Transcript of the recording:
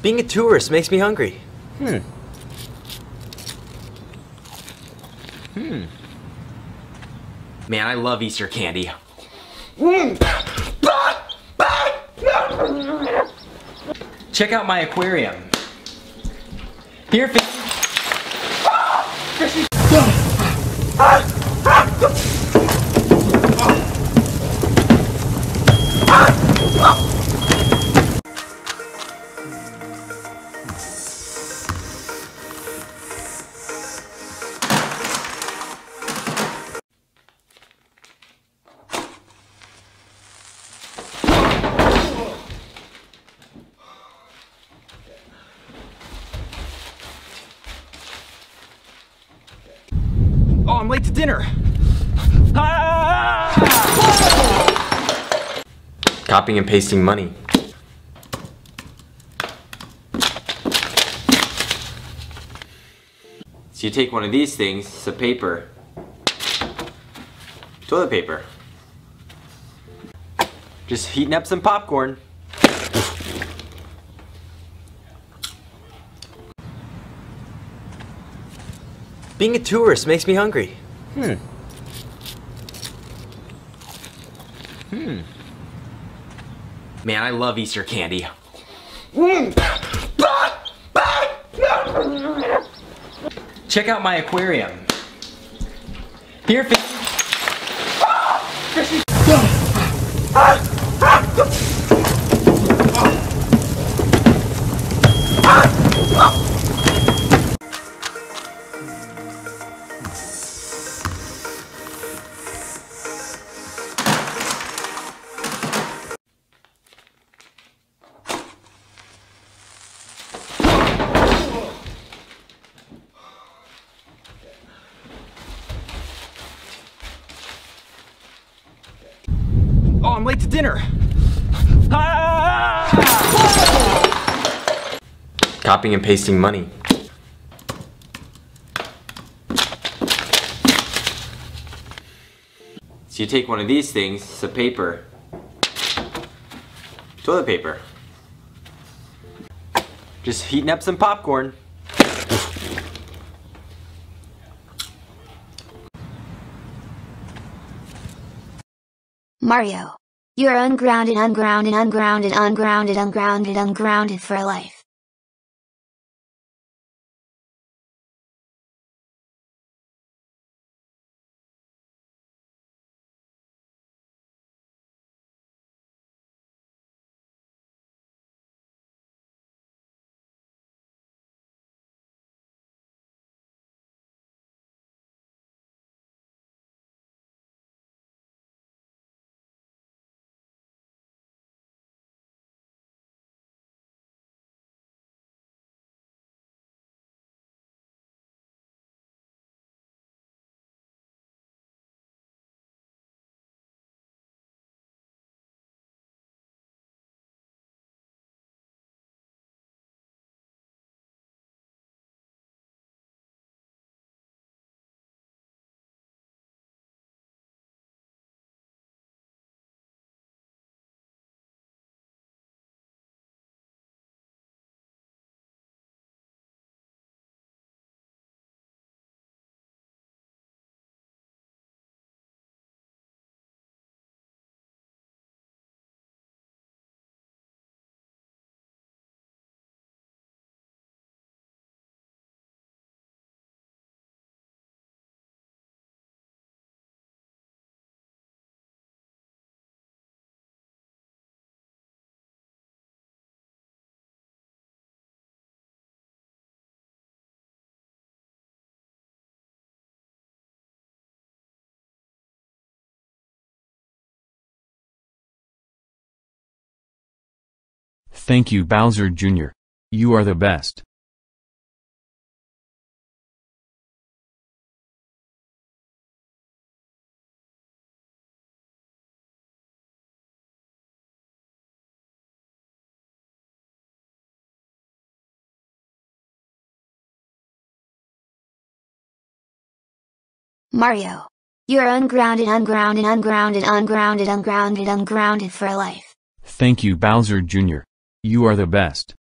Being a tourist makes me hungry. Hmm. Hmm. Man, I love Easter candy. Hmm. Check out my aquarium. Here, fish. Oh, I'm late to dinner. Ah! Copying and pasting money. So you take one of these things, it's a paper, toilet paper. Just heating up some popcorn. Being a tourist makes me hungry. Hmm. Hmm. Man, I love Easter candy. Check out my aquarium. Here, fish. Oh, late to dinner. Ah! Copying and pasting money. So you take one of these things, it's a paper, toilet paper. Just heating up some popcorn. Mario. You're ungrounded, ungrounded, ungrounded, ungrounded, ungrounded, ungrounded for life. Thank you Bowser Jr. You are the best. Mario. You're ungrounded, ungrounded, ungrounded, ungrounded, ungrounded, ungrounded for life. Thank you Bowser Jr. You are the best.